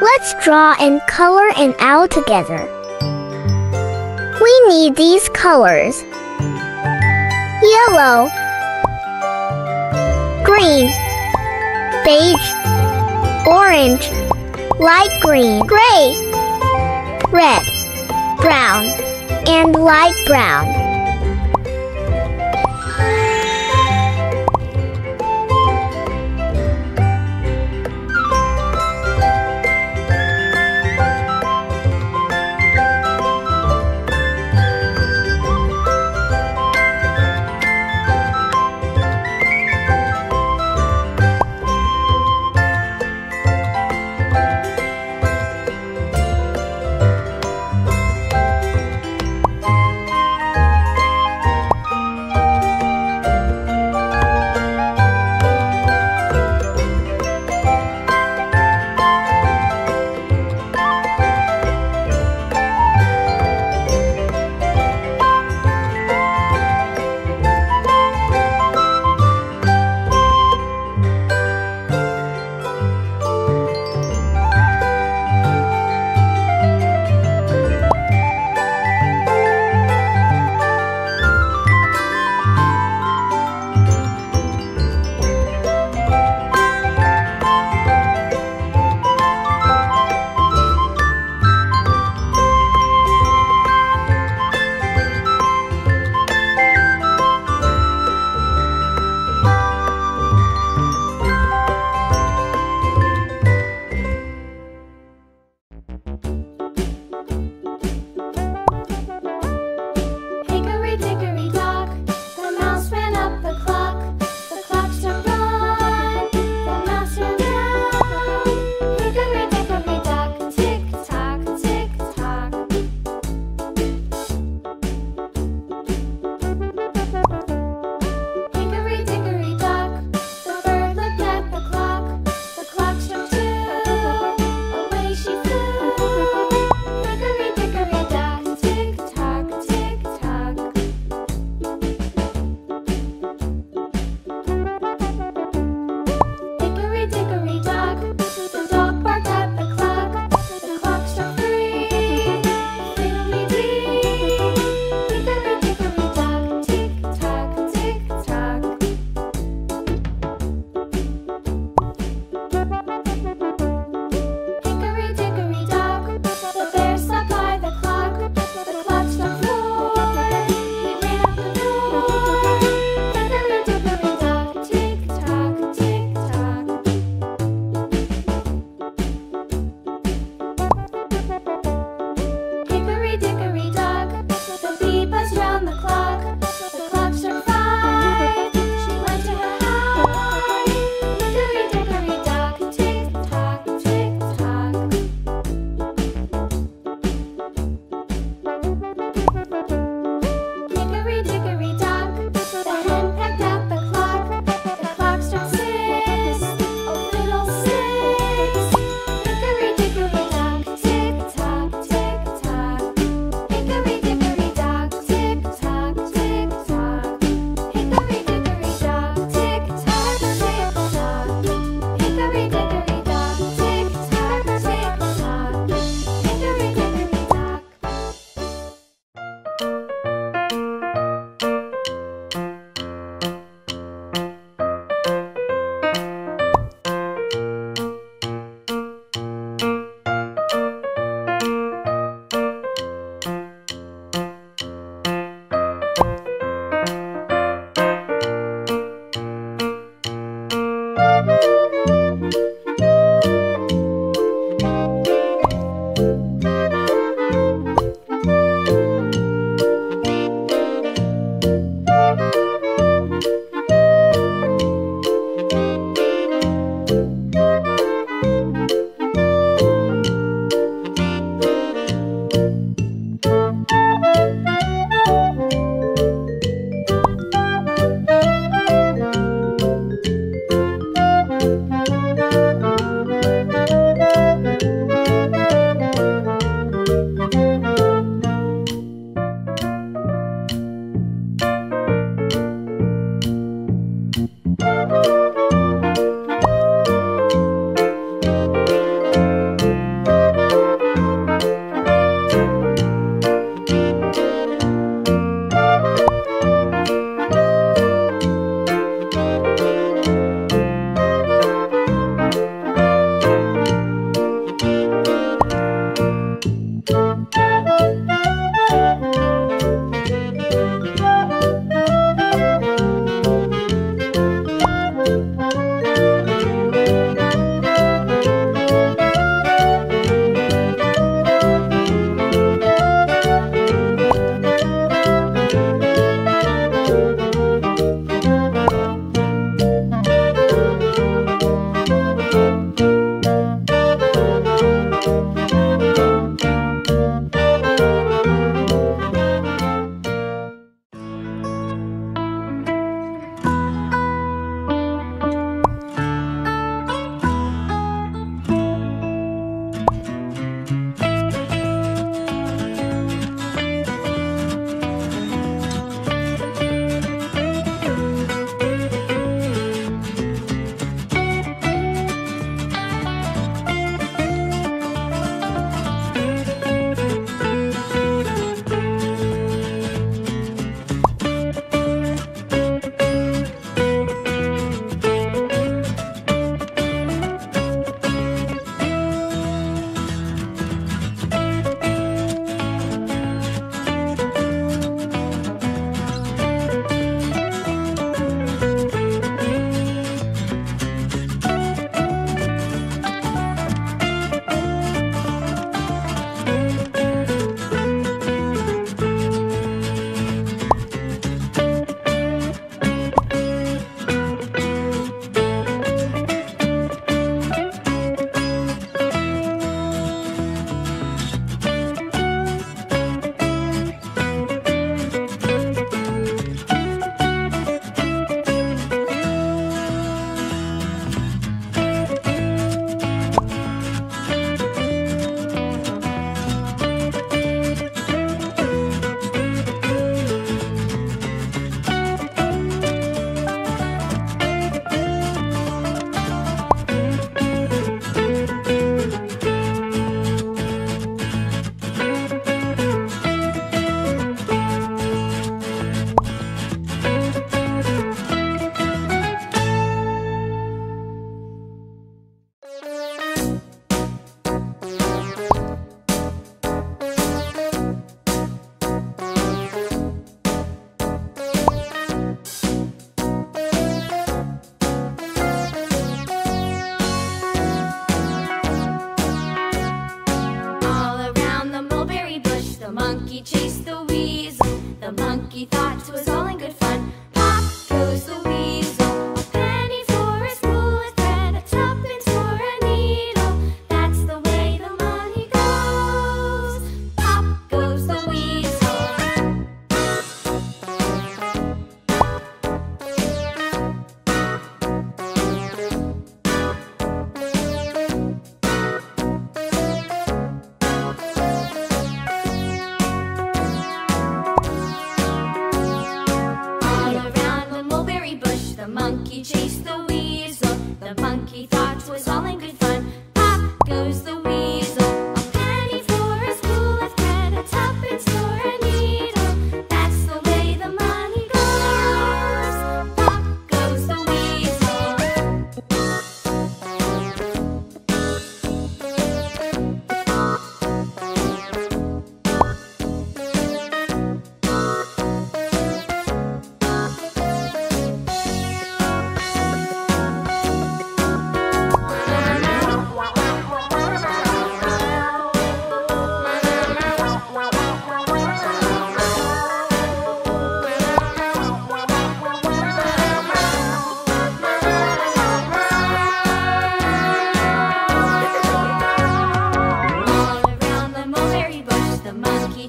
Let's draw and color an owl together. We need these colors. Yellow, green, beige, orange, light green, gray, red, brown, and light brown.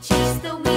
estão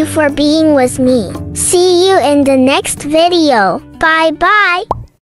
you for being with me. See you in the next video. Bye bye.